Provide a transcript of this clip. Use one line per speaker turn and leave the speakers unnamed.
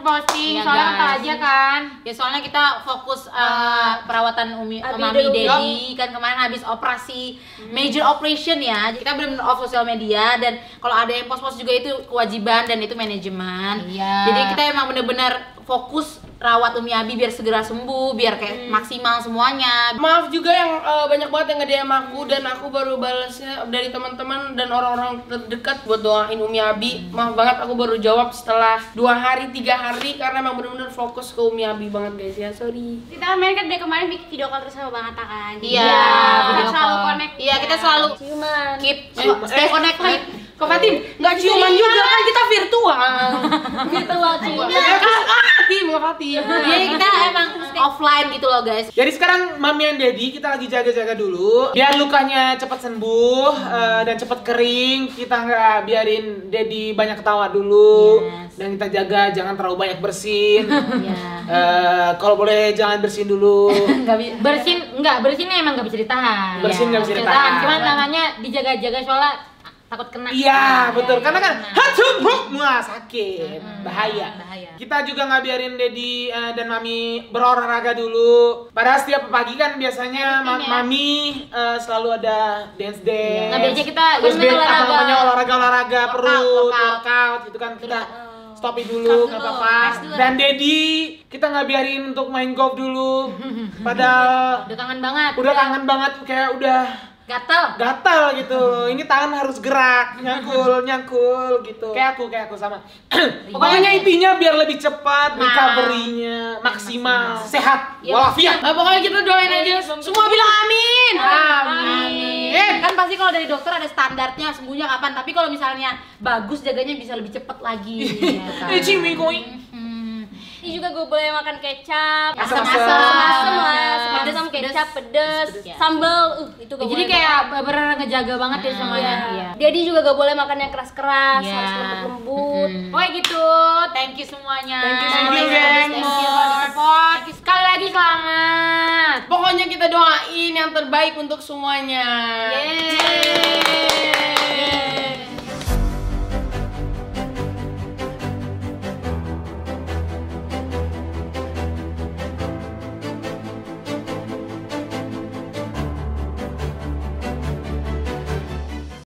Iya,
soalnya ntar aja kan.
Ya soalnya kita fokus uh, perawatan Umi
Abi
Mami. Dedi kan kemarin habis operasi major operation ya. Kita benar-benar off sosial media dan kalau ada yang post-post juga itu kewajiban dan itu manajemen.
Iya.
Jadi kita emang benar-benar fokus rawat Umi Abi biar segera sembuh, biar kayak maksimal semuanya.
Maaf juga yang eh, banyak banget yang nge-DM aku dan aku baru balasnya dari teman-teman dan orang-orang terdekat buat doain Umi Abi. Maaf banget aku baru jawab setelah dua hari tiga hari karena emang bener-bener fokus ke Umi Abi banget guys ya sorry.
Kita main kan dari kemarin bikin video call terus sama Bang Atta kan.
Iya,
kita
video
selalu connect.
Iya, kita selalu
ciuman.
keep
Cium-
stay
eh,
connected.
Kak Fatim, nggak ciuman juga kan kita virtual.
virtual ciuman.
Kak Fatim.
Iya, kita emang offline gitu loh guys.
Jadi sekarang Mami dan Daddy kita lagi jaga-jaga dulu biar lukanya cepat sembuh eh, dan cepat kering. Kita nggak biarin Daddy banyak ketawa dulu
Yes.
dan kita jaga jangan terlalu banyak bersin.
Iya.
Eh, kalau boleh jangan bersin dulu.
Nggak bersin enggak bersinnya emang nggak bisa ditahan.
Bersin nggak bisa ditahan.
Cuman namanya dijaga-jaga soalnya takut kena.
Iya betul karena kan hatum huk wah sakit bahaya.
bahaya.
Kita juga nggak biarin Daddy eh, dan Mami berolahraga dulu. Padahal setiap pagi kan biasanya ma-
Rutin ya.
Mami eh, selalu ada dance dance.
Nah, biasanya kita
terus biar apa
olahraga.
namanya olahraga olahraga
Workout,
perut
workout.
workout gitu kan kita stopin dulu nggak apa-apa. Dan Daddy kita nggak biarin untuk main golf dulu. Padahal
Udah kangen banget.
udah kangen banget kayak udah
Gatel.
gatal gitu. Ini tangan harus gerak, nyangkul, nyangkul gitu. Kayak aku, kayak aku sama. Pokoknya intinya biar lebih cepat
Nah.
recovery-nya maksimal, sehat,
Ya.
walafiat.
Nah, pokoknya kita doain aja semua bilang amin.
Amin. Kan pasti kalau dari dokter ada standarnya sembuhnya kapan, tapi kalau misalnya bagus jaganya bisa lebih cepat lagi. ya kan?
Eh, koi.
Hmm.
Ini juga gue boleh makan kecap,
Asam-asam.
Kecap, pedes,
Pedes.
sambal, uh itu gak
Jadi
boleh
kayak bener-bener ngejaga banget ya semuanya.
Iya.
Iya.
Daddy juga gak boleh makan yang keras-keras,
Iya.
harus lembut-lembut.
Mm.
Pokoknya gitu.
Thank you semuanya.
Thank you,
Thank
thank you,
thank you.
Sekali lagi selamat.
Pokoknya kita doain yang terbaik untuk semuanya.
Yeay.